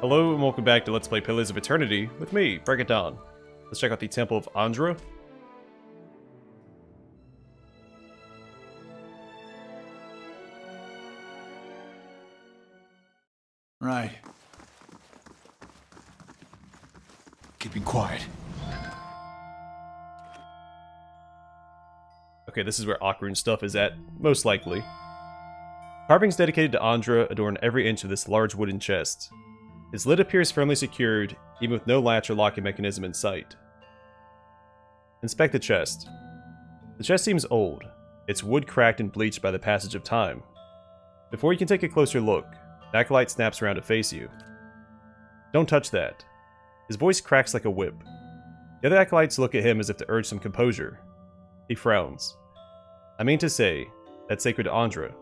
Hello and welcome back to Let's Play Pillars of Eternity with me, BringItDon. Let's check out the Temple of Ondra. Right. Keeping quiet. Okay, this is where Ochrune stuff is at, most likely. Carvings dedicated to Ondra adorn every inch of this large wooden chest. His lid appears firmly secured, even with no latch or locking mechanism in sight. Inspect the chest. The chest seems old, its wood cracked and bleached by the passage of time. Before you can take a closer look, the Acolyte snaps around to face you. Don't touch that. His voice cracks like a whip. The other Acolytes look at him as if to urge some composure. He frowns. I mean to say, that sacred Ondra.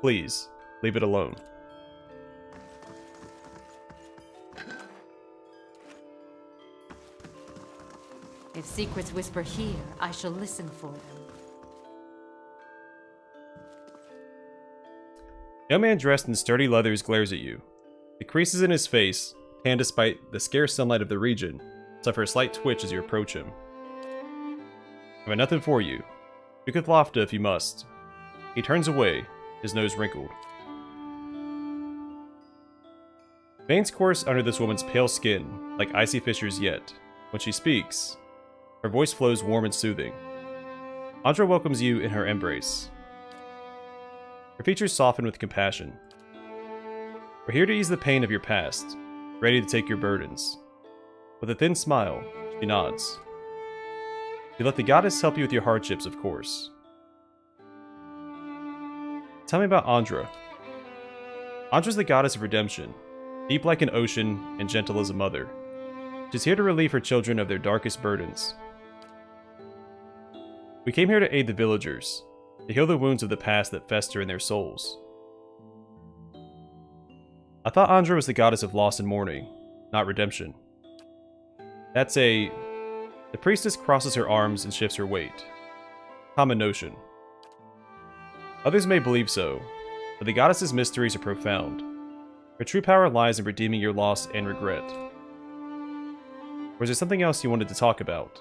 Please, leave it alone. If secrets whisper here, I shall listen for them. Young man dressed in sturdy leathers glares at you. The creases in his face, tan despite the scarce sunlight of the region, suffer a slight twitch as you approach him. I have nothing for you. You could Lofta if you must. He turns away, his nose wrinkled. Veins course under this woman's pale skin, like icy fissures yet. When she speaks, her voice flows warm and soothing. Ondra welcomes you in her embrace. Her features soften with compassion. We're here to ease the pain of your past, ready to take your burdens. With a thin smile, she nods. You let the goddess help you with your hardships, of course. Tell me about Ondra. Ondra's the goddess of redemption, deep like an ocean and gentle as a mother. She's here to relieve her children of their darkest burdens. We came here to aid the villagers, to heal the wounds of the past that fester in their souls. I thought Ondra was the goddess of loss and mourning, not redemption. That's a... The priestess crosses her arms and shifts her weight. Common notion. Others may believe so, but the goddess's mysteries are profound. Her true power lies in redeeming your loss and regret. Or is there something else you wanted to talk about?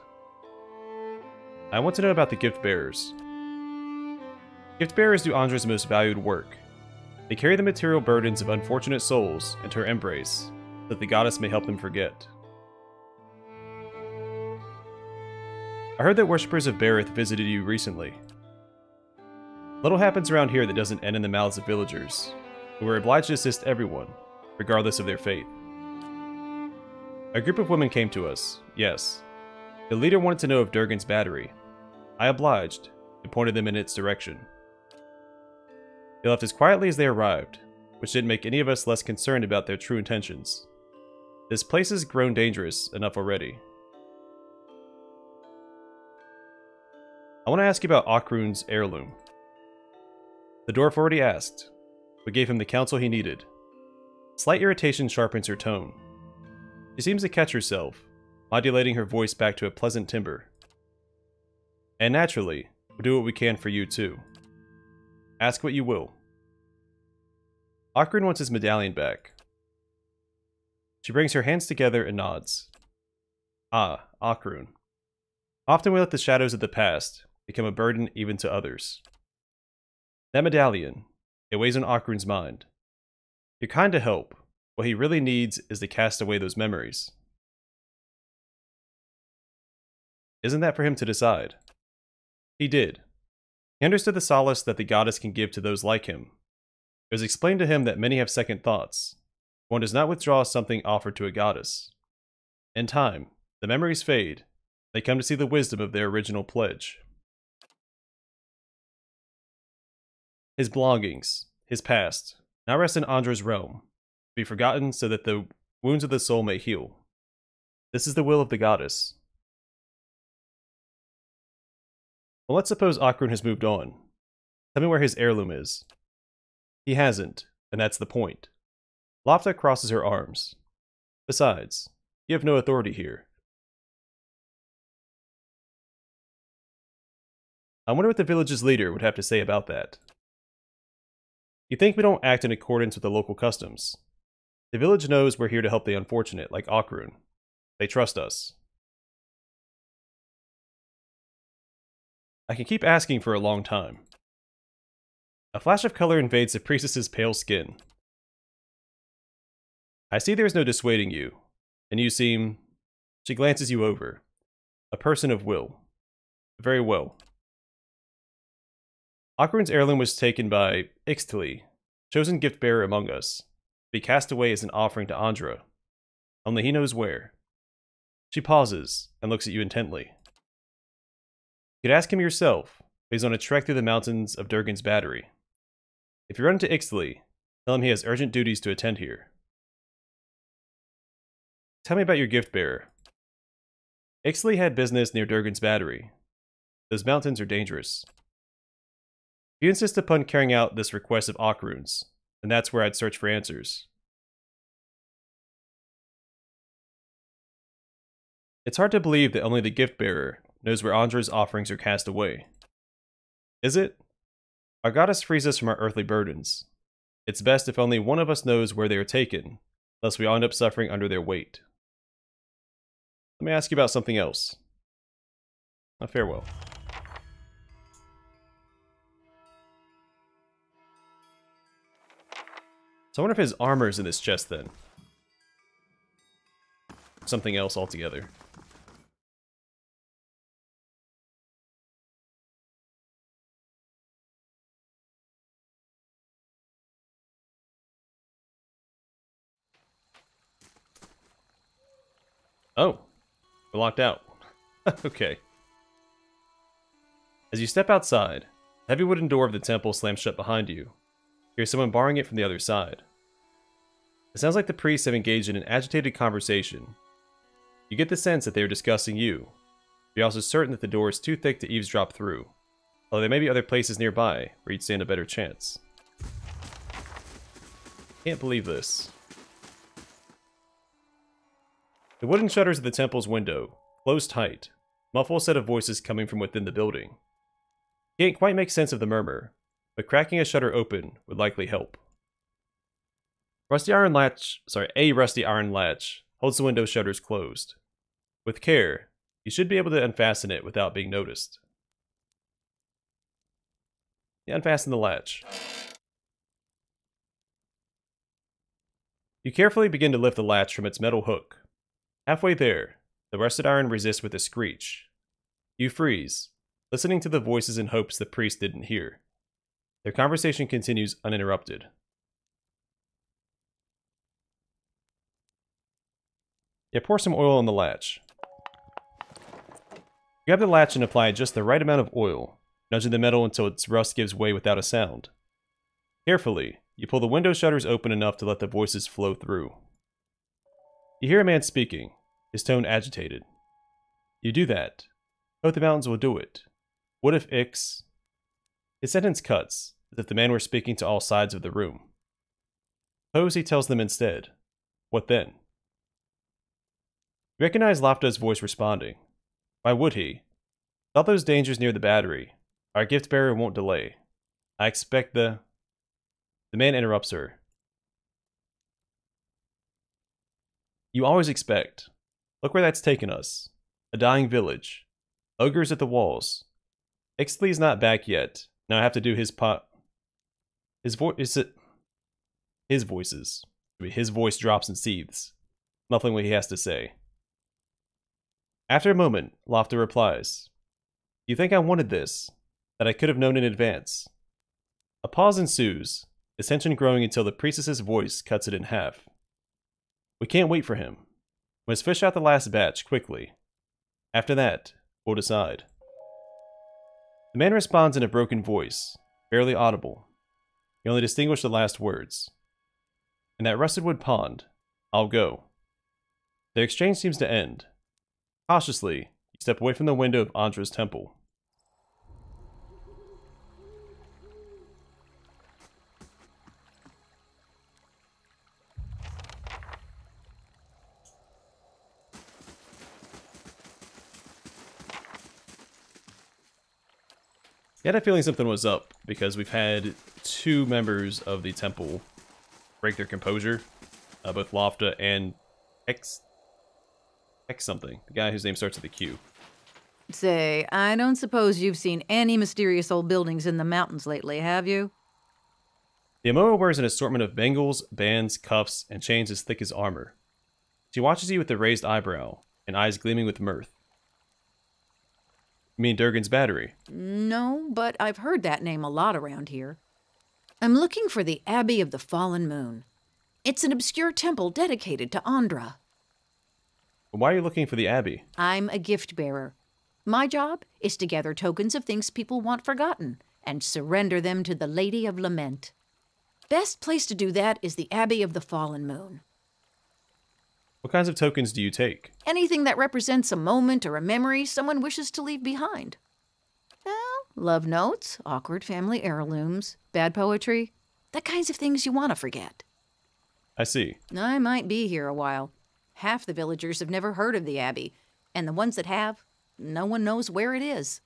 I want to know about the gift bearers. Gift bearers do Ondra's most valued work. They carry the material burdens of unfortunate souls into her embrace, so that the goddess may help them forget. I heard that worshippers of Berath visited you recently. Little happens around here that doesn't end in the mouths of villagers, who are obliged to assist everyone, regardless of their faith. A group of women came to us, yes. The leader wanted to know of Durgan's battery. I obliged, and pointed them in its direction. They left as quietly as they arrived, which didn't make any of us less concerned about their true intentions. This place has grown dangerous enough already. I want to ask you about Ochrune's heirloom. The dwarf already asked. but gave him the counsel he needed. Slight irritation sharpens her tone. She seems to catch herself, modulating her voice back to a pleasant timbre. And naturally, we'll do what we can for you too. Ask what you will. Ochrune wants his medallion back. She brings her hands together and nods. Ah, Ochrune. Often we let the shadows of the past become a burden even to others. That medallion, it weighs on Ochrune's mind. You're kind to help. What he really needs is to cast away those memories. Isn't that for him to decide? He did. He understood the solace that the goddess can give to those like him. It was explained to him that many have second thoughts. One does not withdraw something offered to a goddess. In time, the memories fade. They come to see the wisdom of their original pledge. His belongings, his past, now rest in Ondra's realm, to be forgotten so that the wounds of the soul may heal. This is the will of the goddess. Well, let's suppose Ochrune has moved on. Tell me where his heirloom is. He hasn't, and that's the point. Lofta crosses her arms. Besides, you have no authority here. I wonder what the village's leader would have to say about that. You think we don't act in accordance with the local customs. The village knows we're here to help the unfortunate, like Akrun. They trust us. I can keep asking for a long time. A flash of color invades the priestess's pale skin. I see there is no dissuading you, and you seem... She glances you over. A person of will. Very well. Akrun's heirloom was taken by Ixtli, chosen gift bearer among us, to be cast away as an offering to Ondra. Only he knows where. She pauses and looks at you intently. You could ask him yourself, he's on a trek through the mountains of Durgan's battery. If you run into Ixtli, tell him he has urgent duties to attend here. Tell me about your gift bearer. Ixtli had business near Durgan's battery. Those mountains are dangerous. If you insist upon carrying out this request of Akrun's, then that's where I'd search for answers. It's hard to believe that only the gift bearer knows where Ondra's offerings are cast away. Is it? Our goddess frees us from our earthly burdens. It's best if only one of us knows where they are taken, lest we all end up suffering under their weight. Let me ask you about something else. A farewell. So I wonder if his armor's in this chest then. Something else altogether. Oh, we're locked out. okay. As you step outside, the heavy wooden door of the temple slams shut behind you. You hear someone barring it from the other side. It sounds like the priests have engaged in an agitated conversation. You get the sense that they are discussing you. You're also certain that the door is too thick to eavesdrop through, although there may be other places nearby where you'd stand a better chance. Can't believe this. The wooden shutters of the temple's window closed tight, muffle a set of voices coming from within the building. Can't quite make sense of the murmur, but cracking a shutter open would likely help. Rusty iron latch, sorry, a rusty iron latch holds the window shutters closed. With care, you should be able to unfasten it without being noticed. You unfasten the latch. You carefully begin to lift the latch from its metal hook. Halfway there, the rusted iron resists with a screech. You freeze, listening to the voices in hopes the priest didn't hear. Their conversation continues uninterrupted. Yeah, pour some oil on the latch. Grab the latch and apply just the right amount of oil, nudging the metal until its rust gives way without a sound. Carefully, you pull the window shutters open enough to let the voices flow through. You hear a man speaking, his tone agitated. You do that. Both the mountains will do it. What if Ix... His sentence cuts, as if the man were speaking to all sides of the room. Suppose he tells them instead. What then? You recognize Lofta's voice responding. Why would he? With those dangers near the battery, our gift bearer won't delay. I expect the... The man interrupts her. You always expect. Look where that's taken us. A dying village. Ogres at the walls. Ixtli's not back yet. Now I have to do his pot. His voice is it? His voices. His voice drops and seethes, muffling what he has to say. After a moment, Lofta replies, You think I wanted this? That I could have known in advance? A pause ensues, the tension growing until the priestess's voice cuts it in half. We can't wait for him. Must fish out the last batch quickly. After that, we'll decide. The man responds in a broken voice, barely audible. He only distinguish the last words. In that rusted wood pond, I'll go. The exchange seems to end. Cautiously, you step away from the window of Ondra's temple. I had a feeling something was up because we've had two members of the temple break their composure uh, both Lofta and X X something. The guy whose name starts with a Q. Say, I don't suppose you've seen any mysterious old buildings in the mountains lately, have you? The aumaua wears an assortment of bangles, bands, cuffs, and chains as thick as armor. She watches you with a raised eyebrow and eyes gleaming with mirth. You mean Durgan's battery? No, but I've heard that name a lot around here. I'm looking for the Abbey of the Fallen Moon. It's an obscure temple dedicated to Ondra. Why are you looking for the Abbey? I'm a gift bearer. My job is to gather tokens of things people want forgotten and surrender them to the Lady of Lament. Best place to do that is the Abbey of the Fallen Moon. What kinds of tokens do you take? Anything that represents a moment or a memory someone wishes to leave behind. Well, love notes, awkward family heirlooms, bad poetry, the kinds of things you want to forget. I see. I might be here a while. Half the villagers have never heard of the Abbey, and the ones that have, no one knows where it is.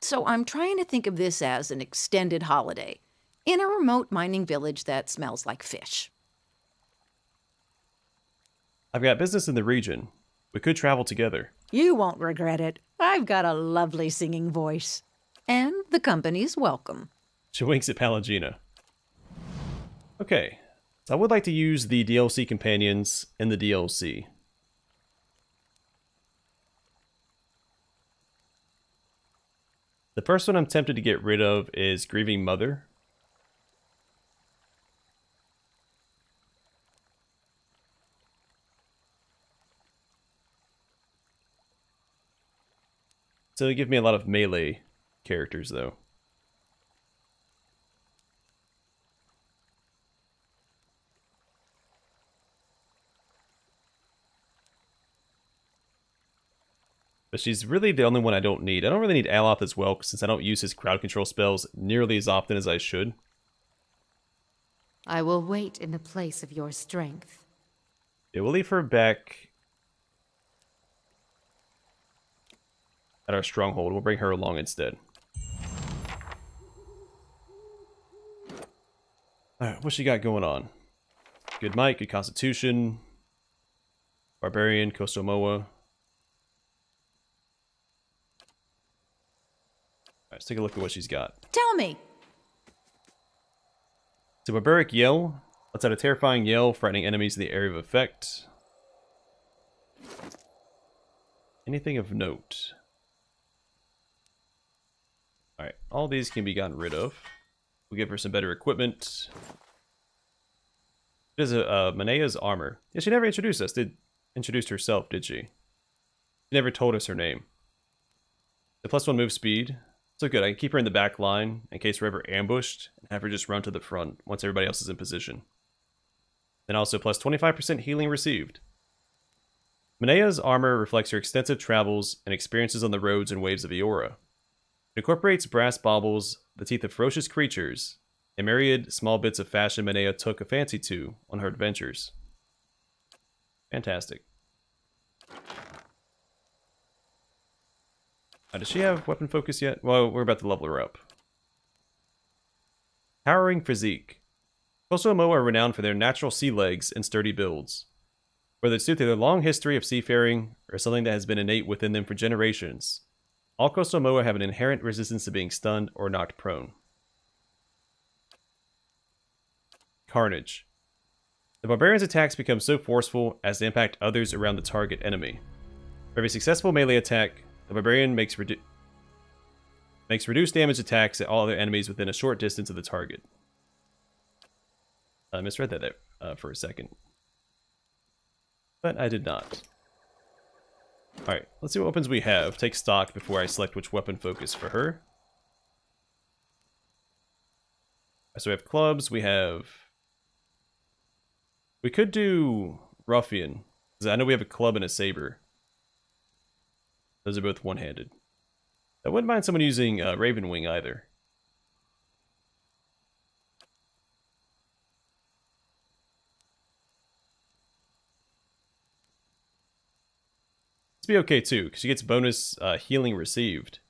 So I'm trying to think of this as an extended holiday in a remote mining village that smells like fish. I've got business in the region. We could travel together. You won't regret it. I've got a lovely singing voice. And the company's welcome. She winks at Pallegina. Okay, so I would like to use the DLC companions in the DLC. The first one I'm tempted to get rid of is Grieving Mother. So they give me a lot of melee characters, though. But she's really the only one I don't need. I don't really need Aloth as well, since I don't use his crowd control spells nearly as often as I should. I will wait in the place of your strength. Yeah, we'll leave her back at our stronghold. We'll bring her along instead. Alright, what she got going on? Good might, good constitution. Barbarian, Coastal Aumaua. Alright, let's take a look at what she's got. Tell me. It's a barbaric yell. Let's out a terrifying yell, frightening enemies in the area of effect. Anything of note? Alright, all these can be gotten rid of. We'll give her some better equipment. There's a uh, Maneha's armor. Yeah, she never introduced us. Did introduced herself, did she? She never told us her name. The plus one move speed. So good, I can keep her in the back line in case we're ever ambushed, and have her just run to the front once everybody else is in position. Then also plus 25% healing received. Maneha's armor reflects her extensive travels and experiences on the roads and waves of Eora. It incorporates brass baubles, the teeth of ferocious creatures, a myriad small bits of fashion Maneha took a fancy to on her adventures. Fantastic. Uh, does she have weapon focus yet? Well, we're about to level her up. Towering physique. Coastal are renowned for their natural sea legs and sturdy builds. Whether it's due to their long history of seafaring or something that has been innate within them for generations, all coastal aumaua have an inherent resistance to being stunned or knocked prone. Carnage. The barbarian's attacks become so forceful as to impact others around the target enemy. For every successful melee attack, the barbarian makes, redu makes reduced damage attacks at all other enemies within a short distance of the target. I misread that there uh, for a second. But I did not. Alright, let's see what weapons we have. Take stock before I select which weapon focus for her. So we have clubs, we have... We could do Ruffian. I know we have a club and a saber. Those are both one-handed. I wouldn't mind someone using uh, Raven Wing either. This be okay too, because she gets bonus uh, healing received.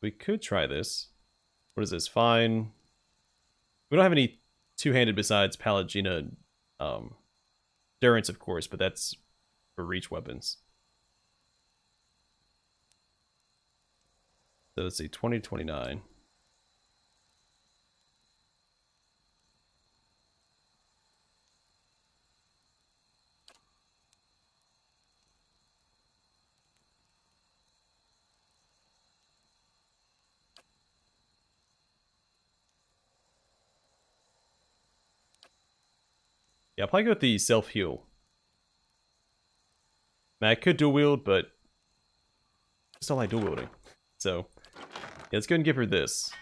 We could try this. What is this? Fine. We don't have any two-handed besides Pallegina um, endurance, of course, but that's for reach weapons. So let's see, 2029. Yeah, I'll probably go with the self heal. I could dual wield, but I just don't like dual wielding. So, yeah, let's go and give her this.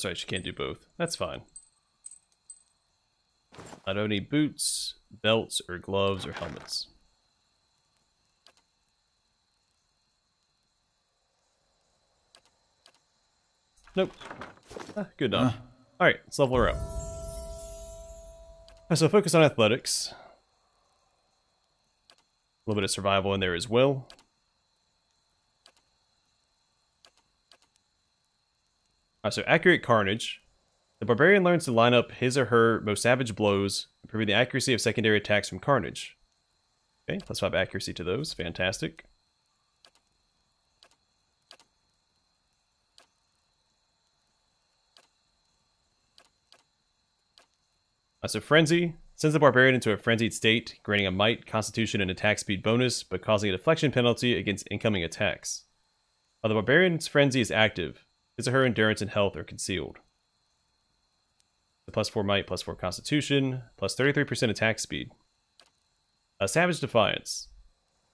That's right, she can't do both. That's fine. I don't need boots, belts, or gloves, or helmets. Nope. Ah, good enough. Alright, let's level her up. So focus on athletics. A little bit of survival in there as well. Uh, so accurate carnage. The barbarian learns to line up his or her most savage blows, improving the accuracy of secondary attacks from carnage. Okay, plus five accuracy to those. Fantastic. Uh, so frenzy sends the barbarian into a frenzied state, granting a might, constitution, and attack speed bonus, but causing a deflection penalty against incoming attacks. While the barbarian's frenzy is active, his or her endurance and health are concealed. The plus 4 might, plus 4 constitution, plus 33% attack speed. A savage defiance.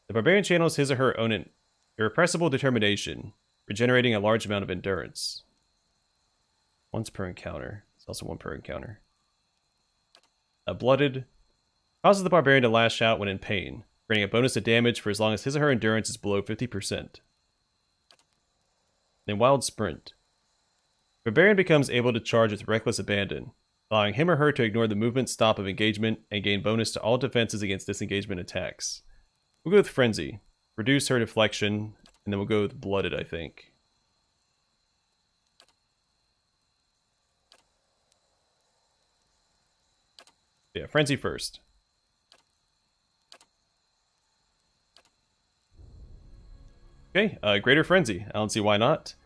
The barbarian channels his or her own irrepressible determination, regenerating a large amount of endurance. Once per encounter. It's also one per encounter. A blooded causes the barbarian to lash out when in pain, granting a bonus to damage for as long as his or her endurance is below 50%. Then wild sprint. Barbarian becomes able to charge with reckless abandon, allowing him or her to ignore the movement stop of engagement and gain bonus to all defenses against disengagement attacks. We'll go with Frenzy, reduce her deflection, and then we'll go with Blooded, I think. Yeah, Frenzy first. Okay, uh, Greater Frenzy. I don't see why not.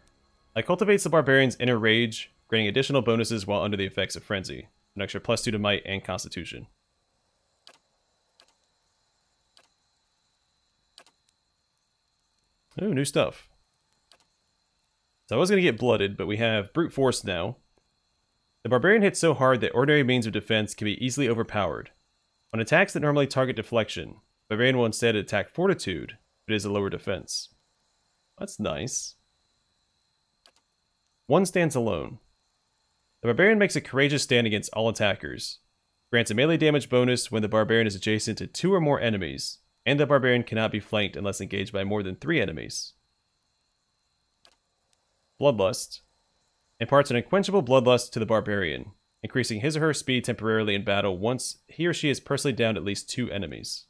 It cultivates the barbarian's inner rage, granting additional bonuses while under the effects of frenzy. An extra plus 2 to might and constitution. Ooh, new stuff. So I was going to get blooded, but we have brute force now. The barbarian hits so hard that ordinary means of defense can be easily overpowered. On attacks that normally target deflection, barbarian will instead attack fortitude, but it is a lower defense. That's nice. One stands alone. The barbarian makes a courageous stand against all attackers, grants a melee damage bonus when the barbarian is adjacent to two or more enemies, and the barbarian cannot be flanked unless engaged by more than three enemies. Bloodlust imparts an unquenchable bloodlust to the barbarian, increasing his or her speed temporarily in battle once he or she has personally downed at least two enemies.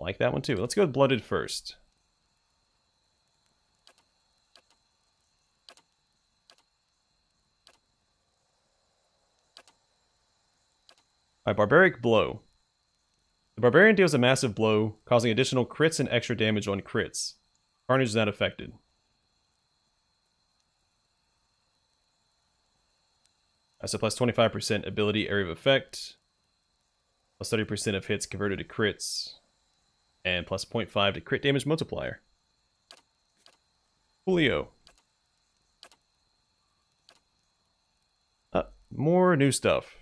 I like that one too. Let's go with Blooded first. By Barbaric Blow. The Barbarian deals a massive blow, causing additional crits and extra damage on crits. Carnage is not affected. That's a plus 25% ability area of effect, plus 30% of hits converted to crits, and plus 0.5 to crit damage multiplier. Julio. Uh, more new stuff.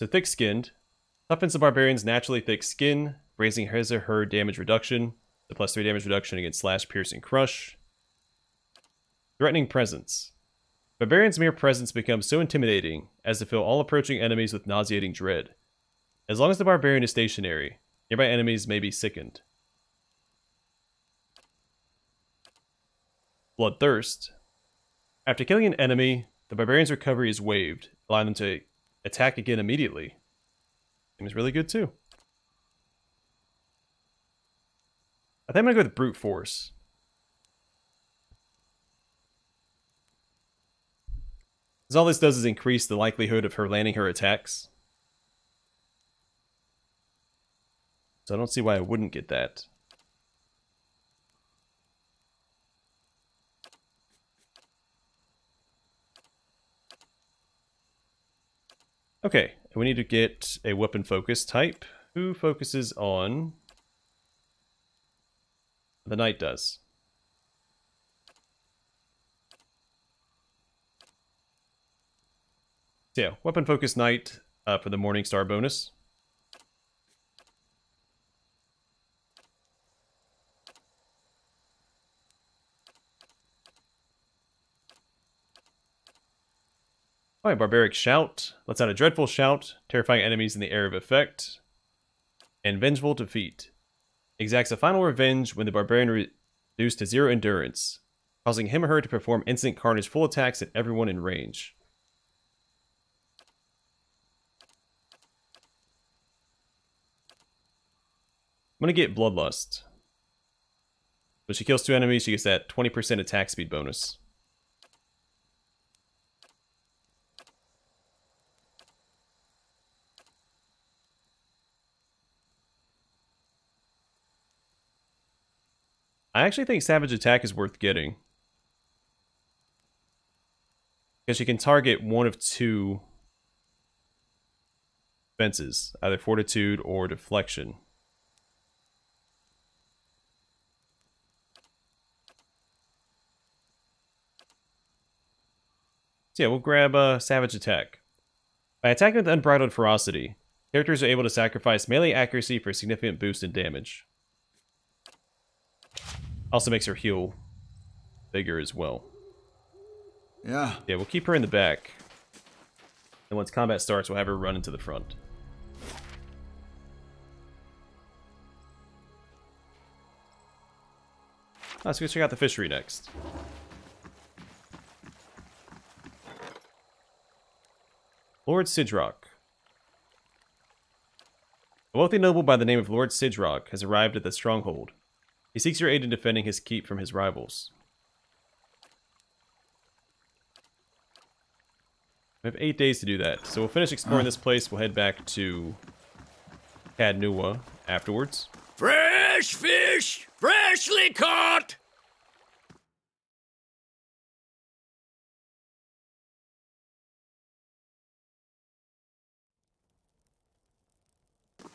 So thick-skinned. Toughens the barbarian's naturally thick skin, raising his or her damage reduction. The plus 3 damage reduction against slash, pierce, and crush. Threatening presence. Barbarian's mere presence becomes so intimidating as to fill all approaching enemies with nauseating dread. As long as the barbarian is stationary, nearby enemies may be sickened. Bloodthirst. After killing an enemy, the barbarian's recovery is waived, allowing them to attack again immediately. Seems really good too. I think I'm gonna go with brute force. Because all this does is increase the likelihood of her landing her attacks. So I don't see why I wouldn't get that. Okay, we need to get a weapon focus type. Who focuses on... The knight does. So yeah, weapon focus knight uh, for the Morning Star bonus. Alright, Barbaric Shout. Let's out a Dreadful Shout, terrifying enemies in the area of effect. And Vengeful Defeat. Exacts a final revenge when the Barbarian reduced to zero endurance, causing him or her to perform instant carnage full attacks at everyone in range. I'm gonna get Bloodlust. When she kills two enemies, she gets that 20% attack speed bonus. I actually think Savage Attack is worth getting. Because you can target one of two defenses, either Fortitude or Deflection. So yeah, we'll grab uh, Savage Attack. By attacking with Unbridled Ferocity, characters are able to sacrifice melee accuracy for a significant boost in damage. Also makes her heal bigger as well. Yeah. Yeah, we'll keep her in the back. And once combat starts, we'll have her run into the front. Let's go check out the fishery next. Lord Sidrock. A wealthy noble by the name of Lord Sidrock has arrived at the stronghold. He seeks your aid in defending his keep from his rivals. We have eight days to do that, so we'll finish exploring this place. We'll head back to Caed Nua afterwards. Fresh fish! Freshly caught!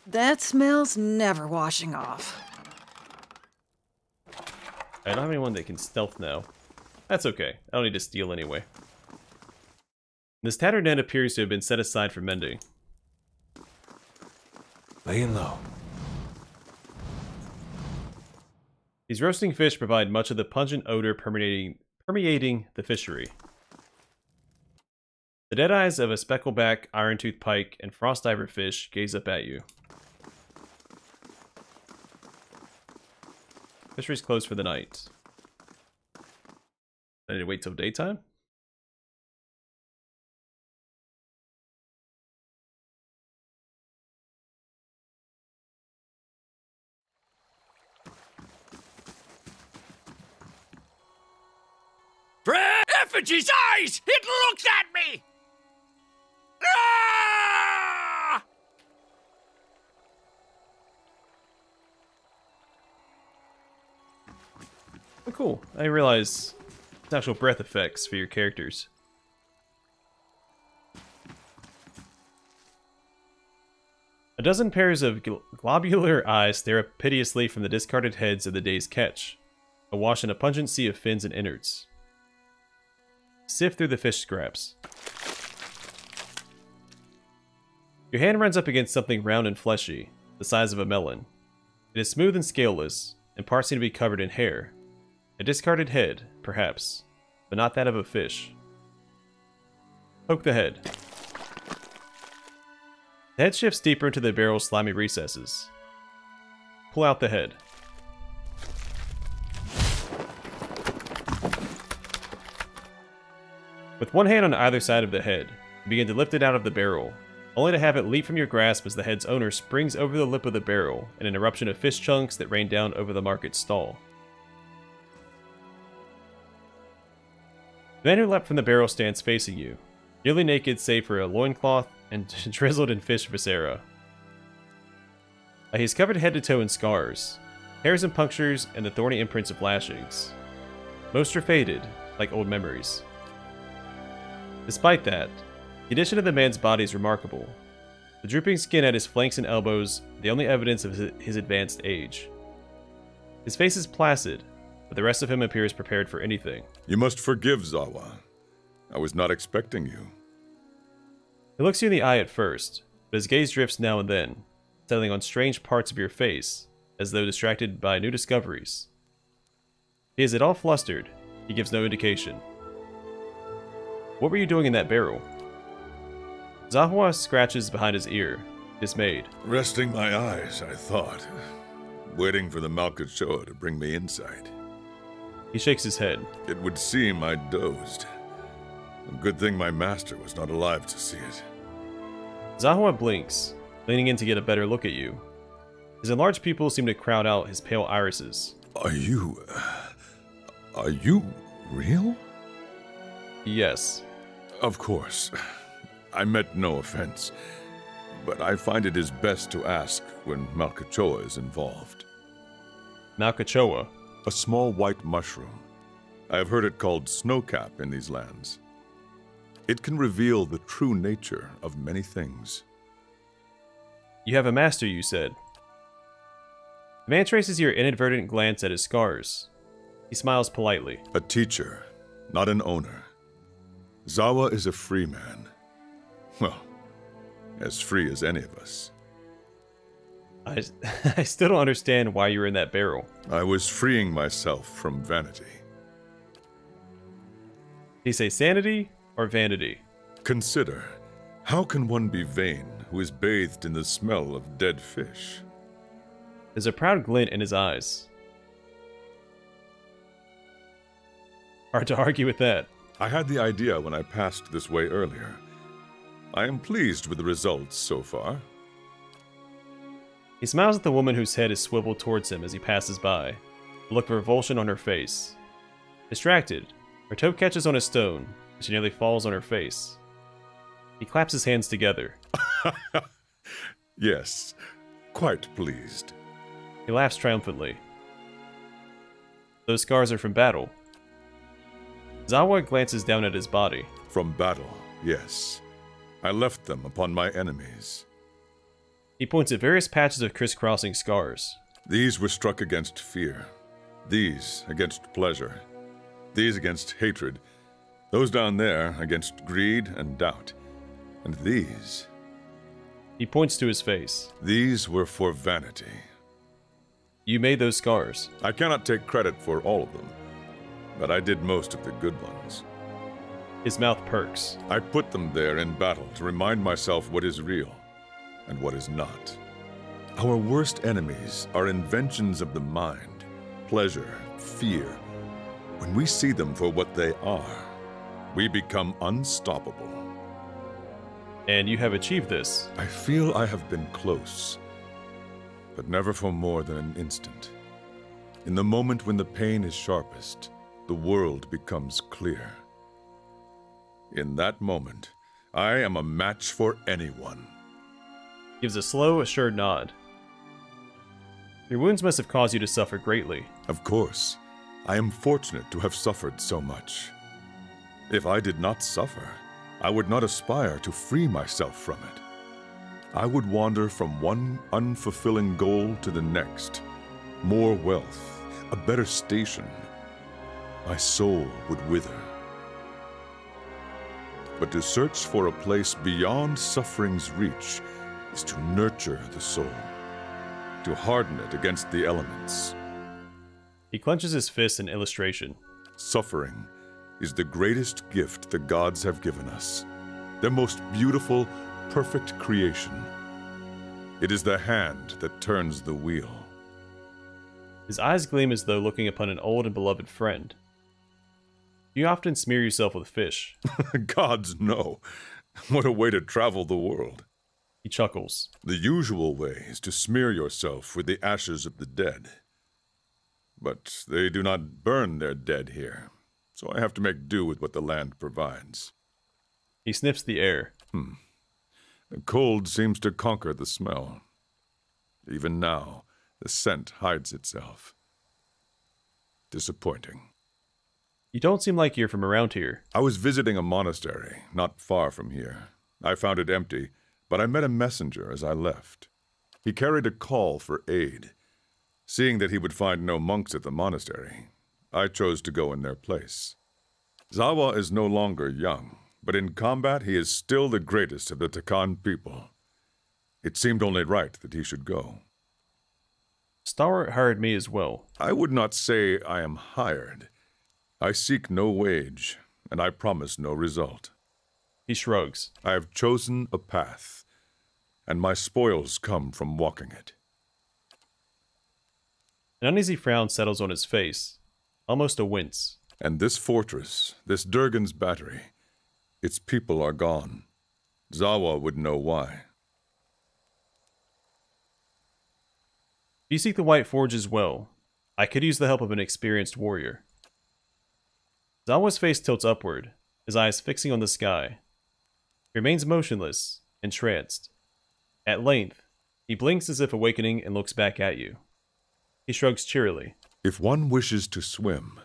That smell's never washing off. I don't have anyone that can stealth now. That's okay. I don't need to steal anyway. This tattered net appears to have been set aside for mending. Laying low. These roasting fish provide much of the pungent odor permeating, permeating the fishery. The dead eyes of a speckleback, iron-toothed pike, and frost diver fish gaze up at you. Fishery's closed for the night. I need to wait till daytime? Effigy's eyes! It looks at me! Cool. I realize it's actual breath effects for your characters. A dozen pairs of gl- globular eyes stare up piteously from the discarded heads of the day's catch, awash in a pungent sea of fins and innards. Sift through the fish scraps. Your hand runs up against something round and fleshy, the size of a melon. It is smooth and scaleless, and parts seem to be covered in hair. A discarded head, perhaps, but not that of a fish. Poke the head. The head shifts deeper into the barrel's slimy recesses. Pull out the head. With one hand on either side of the head, begin to lift it out of the barrel, only to have it leap from your grasp as the head's owner springs over the lip of the barrel in an eruption of fish chunks that rain down over the market stall. The man who leapt from the barrel stands facing you, nearly naked save for a loincloth and drizzled in fish viscera. Uh, he's covered head to toe in scars, hairs and punctures, and the thorny imprints of lashings. Most are faded, like old memories. Despite that, the condition of the man's body is remarkable. The drooping skin at his flanks and elbows, the only evidence of his advanced age. His face is placid, but the rest of him appears prepared for anything. You must forgive Zahua. I was not expecting you. He looks you in the eye at first, but his gaze drifts now and then, settling on strange parts of your face, as though distracted by new discoveries. He is at all flustered, he gives no indication. What were you doing in that barrel? Zahua scratches behind his ear, dismayed. Resting my eyes, I thought. Waiting for the Malkachoa to bring me insight. He shakes his head. It would seem I dozed. A good thing my master was not alive to see it. Zahua blinks, leaning in to get a better look at you. His enlarged pupils seem to crowd out his pale irises. Are you... Uh, are you real? Yes. Of course. I meant no offense. But I find it is best to ask when Malkachoa is involved. Malkachoa? A small white mushroom. I have heard it called snowcap in these lands. It can reveal the true nature of many things. You have a master, you said. The man traces your inadvertent glance at his scars. He smiles politely. A teacher, not an owner. Zahua is a free man. Well, as free as any of us. I, I still don't understand why you were in that barrel. I was freeing myself from vanity. Did he say sanity or vanity? Consider, how can one be vain who is bathed in the smell of dead fish? There's a proud glint in his eyes. Hard to argue with that. I had the idea when I passed this way earlier. I am pleased with the results so far. He smiles at the woman whose head is swiveled towards him as he passes by, a look of revulsion on her face. Distracted, her toe catches on a stone, and she nearly falls on her face. He claps his hands together. yes, quite pleased. He laughs triumphantly. Those scars are from battle. Zahua glances down at his body. From battle, yes. I left them upon my enemies. He points at various patches of crisscrossing scars. These were struck against fear. These against pleasure. These against hatred. Those down there against greed and doubt. And these. He points to his face. These were for vanity. You made those scars. I cannot take credit for all of them, but I did most of the good ones. His mouth perks. I put them there in battle to remind myself what is real and what is not. Our worst enemies are inventions of the mind, pleasure, fear. When we see them for what they are, we become unstoppable. And you have achieved this. I feel I have been close, but never for more than an instant. In the moment when the pain is sharpest, the world becomes clear. In that moment, I am a match for anyone. Gives a slow, assured nod. Your wounds must have caused you to suffer greatly. Of course. I am fortunate to have suffered so much. If I did not suffer, I would not aspire to free myself from it. I would wander from one unfulfilling goal to the next. More wealth, a better station. My soul would wither. But to search for a place beyond suffering's reach is to nurture the soul, to harden it against the elements. He clenches his fist in illustration. Suffering is the greatest gift the gods have given us, their most beautiful, perfect creation. It is the hand that turns the wheel. His eyes gleam as though looking upon an old and beloved friend. You often smear yourself with fish. gods, no. What a way to travel the world. He chuckles. The usual way is to smear yourself with the ashes of the dead. But they do not burn their dead here, so I have to make do with what the land provides. He sniffs the air. Hmm. The cold seems to conquer the smell. Even now, the scent hides itself. Disappointing. You don't seem like you're from around here. I was visiting a monastery, not far from here. I found it empty, but I met a messenger as I left. He carried a call for aid. Seeing that he would find no monks at the monastery, I chose to go in their place. Zahua is no longer young, but in combat he is still the greatest of the Takan people. It seemed only right that he should go. Stalwart hired me as well. I would not say I am hired. I seek no wage, and I promise no result. He shrugs. I have chosen a path, and my spoils come from walking it. An uneasy frown settles on his face, almost a wince. And this fortress, this Durgan's battery, its people are gone. Zahua would know why. You seek the White Forge as well. I could use the help of an experienced warrior. Zahua's face tilts upward, his eyes fixing on the sky. Remains motionless, entranced. At length, he blinks as if awakening and looks back at you. He shrugs cheerily. If one wishes to swim,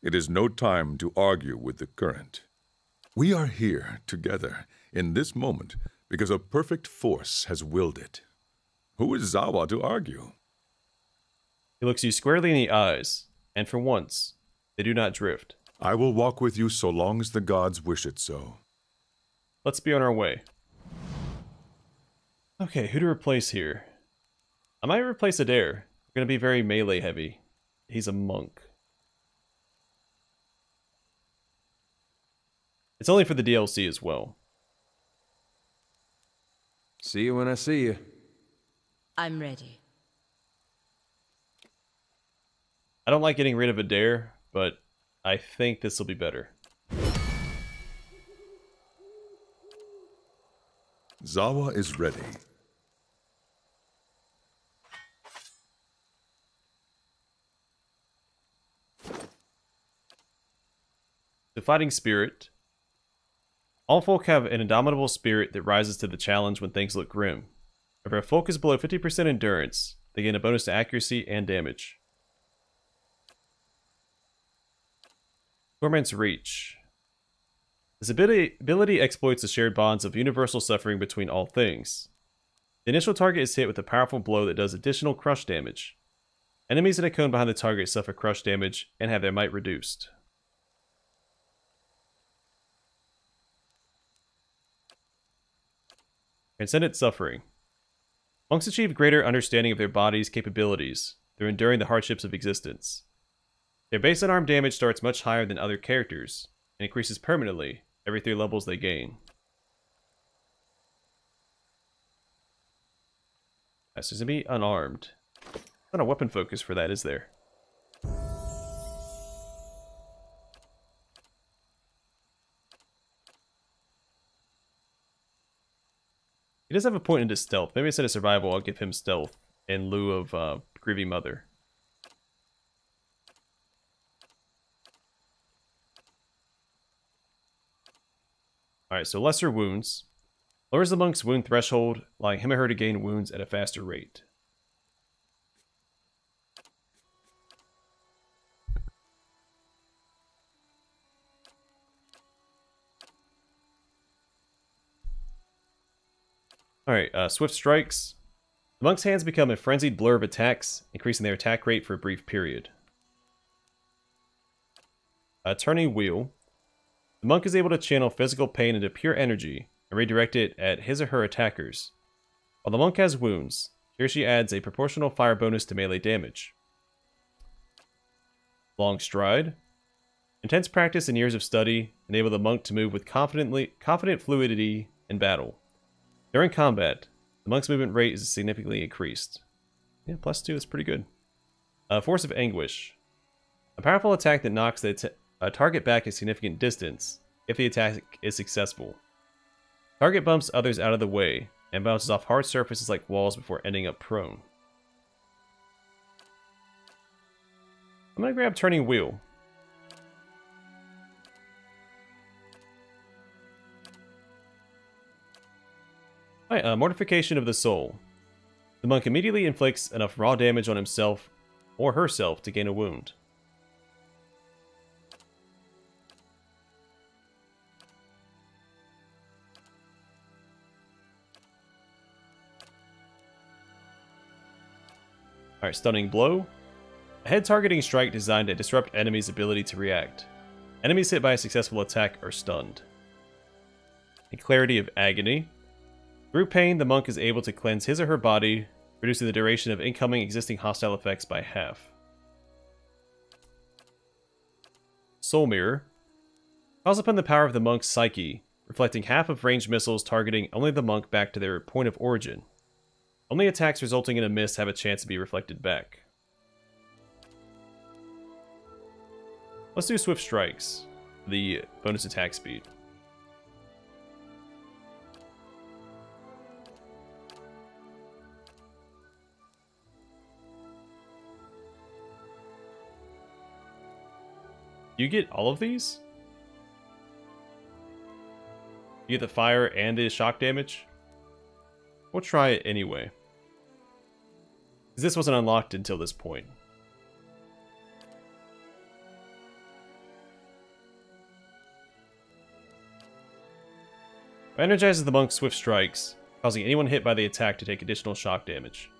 it is no time to argue with the current. We are here together in this moment because a perfect force has willed it. Who is Zahua to argue? He looks you squarely in the eyes, and for once, they do not drift. I will walk with you so long as the gods wish it so. Let's be on our way. Okay, who to replace here? I might replace Adair. We're going to be very melee heavy. He's a monk. It's only for the DLC as well. See you when I see you. I'm ready. I don't like getting rid of Adair, but I think this will be better. Zahua is ready. The fighting spirit. All folk have an indomitable spirit that rises to the challenge when things look grim. If a folk is below 50% endurance, they gain a bonus to accuracy and damage. Torment's Reach. This ability, exploits the shared bonds of universal suffering between all things. The initial target is hit with a powerful blow that does additional crush damage. Enemies in a cone behind the target suffer crush damage and have their might reduced. Transcendent Suffering. Monks achieve greater understanding of their body's capabilities through enduring the hardships of existence. Their base unarmed damage starts much higher than other characters, and increases permanently every three levels they gain. That's going to be unarmed. Not a weapon focus for that, is there? He does have a point into stealth. Maybe instead of survival, I'll give him stealth in lieu of uh, Grievy Mother. Alright, so lesser wounds. Lowers the monk's wound threshold, allowing him or her to gain wounds at a faster rate. Alright, uh, Swift Strikes. The monk's hands become a frenzied blur of attacks, increasing their attack rate for a brief period. A Turning Wheel. The monk is able to channel physical pain into pure energy and redirect it at his or her attackers. While the monk has wounds, here she adds a proportional fire bonus to melee damage. Long stride. Intense practice and years of study enable the monk to move with confidently confident fluidity in battle. During combat, the monk's movement rate is significantly increased. Yeah, plus two is pretty good. Uh, Force of Anguish. A powerful attack that knocks the a target back a significant distance if the attack is successful. Target bumps others out of the way and bounces off hard surfaces like walls before ending up prone. I'm gonna grab Turning Wheel. Alright, uh, Mortification of the Soul. The monk immediately inflicts enough raw damage on himself or herself to gain a wound. Alright, Stunning Blow. A head targeting strike designed to disrupt enemies' ability to react. Enemies hit by a successful attack are stunned. A Clarity of Agony. Through pain, the monk is able to cleanse his or her body, reducing the duration of incoming existing hostile effects by half. Soul Mirror. Calls upon the power of the monk's psyche, reflecting half of ranged missiles targeting only the monk back to their point of origin. Only attacks resulting in a miss have a chance to be reflected back. Let's do Swift Strikes, the bonus attack speed. You get all of these? You get the fire and the shock damage? We'll try it anyway. This wasn't unlocked until this point. Energizes the monk's swift strikes, causing anyone hit by the attack to take additional shock damage.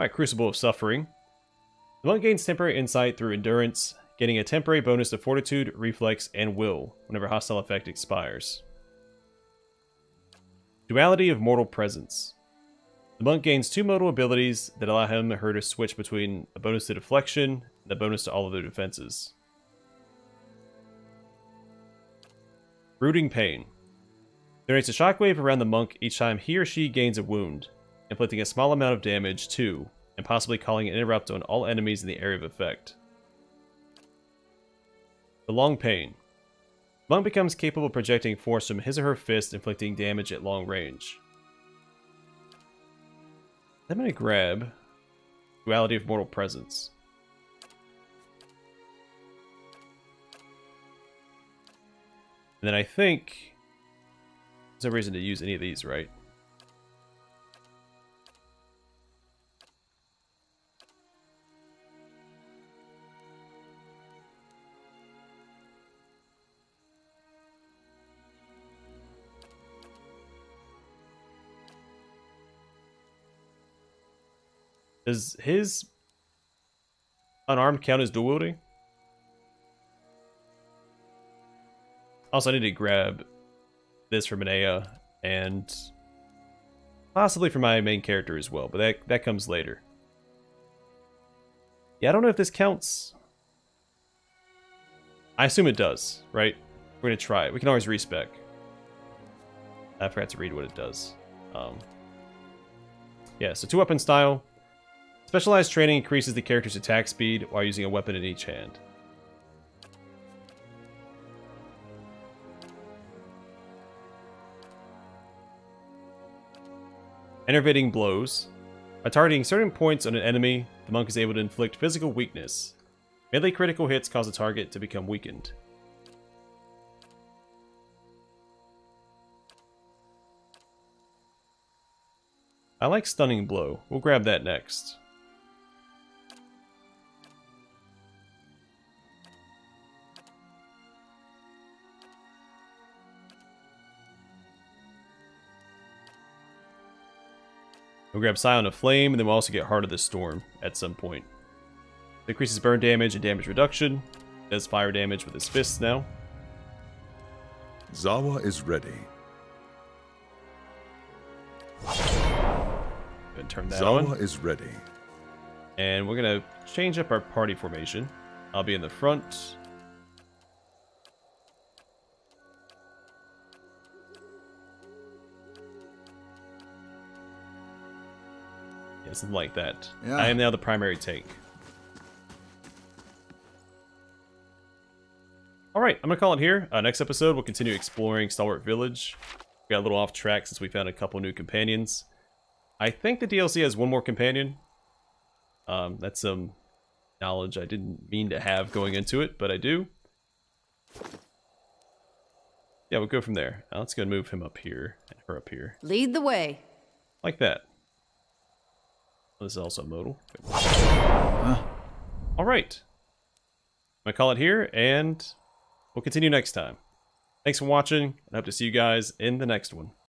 Alright, Crucible of Suffering. The monk gains temporary insight through endurance, getting a temporary bonus to fortitude, reflex, and will whenever hostile effect expires. Duality of Mortal Presence. The monk gains two modal abilities that allow him or her to switch between a bonus to deflection and a bonus to all of their defenses. Brooding Pain. Generates a shockwave around the monk each time he or she gains a wound, inflicting a small amount of damage to, and possibly calling an interrupt on all enemies in the area of effect. The Long Pain. Monk becomes capable of projecting force from his or her fist, inflicting damage at long range. I'm gonna grab Duality of Mortal Presence. And then I think there's no reason to use any of these, right? Does his unarmed count as dual wielding? Also, I need to grab this for Minea and possibly for my main character as well, but that, that comes later. Yeah, I don't know if this counts. I assume it does, right? We're going to try it. We can always respec. I forgot to read what it does. Um, yeah, so two weapon style. Specialized training increases the character's attack speed while using a weapon in each hand. Enervating blows. By targeting certain points on an enemy, the monk is able to inflict physical weakness. Melee critical hits cause the target to become weakened. I like Stunning Blow. We'll grab that next. We'll grab Scion of Flame, and then we'll also get Heart of the Storm at some point. Increases burn damage and damage reduction. Does fire damage with his fists now. Zahua is ready. And turn that on. Zahua is ready. And we're gonna change up our party formation. I'll be in the front. Yeah, something like that. Yeah. I am now the primary tank. Alright, I'm gonna call it here. Uh, next episode, we'll continue exploring Stalwart Village. We got a little off track since we found a couple new companions. I think the DLC has one more companion. Um, that's some knowledge I didn't mean to have going into it, but I do. Yeah, we'll go from there. Now let's go and move him up here and her up here. Lead the way. Like that. This is also modal. Alright. I'm going to call it here, and we'll continue next time. Thanks for watching, and I hope to see you guys in the next one.